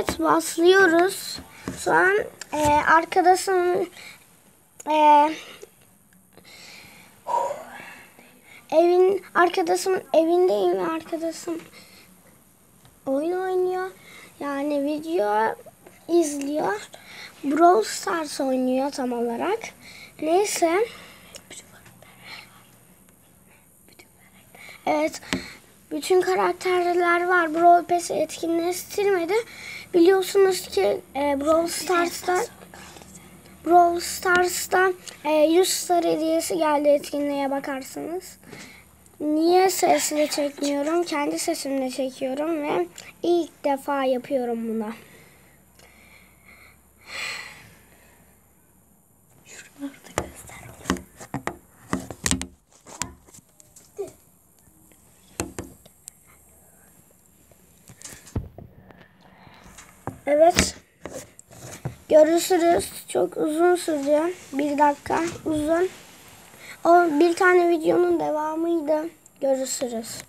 Evet başlıyoruz. Şu an e, arkadaşım e, evin arkadaşımın evindeyim ve arkadaşım oyun oynuyor. Yani video izliyor. Brawl Stars oynuyor tam olarak. Neyse. Evet. Bütün karakterler var. Brawl Pass etkinleştirmedi. Biliyorsunuz ki e, Brawl Stars'ta Brawl Stars'ta e, 100 star hediyesi geldi etkinliğe bakarsanız. Niye sesle çekmiyorum? Kendi sesimle çekiyorum ve ilk defa yapıyorum bunu. Evet. Görüşürüz. Çok uzun sürüyor. Bir dakika uzun. O bir tane videonun devamıydı. Görüşürüz.